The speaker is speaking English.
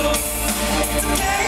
love.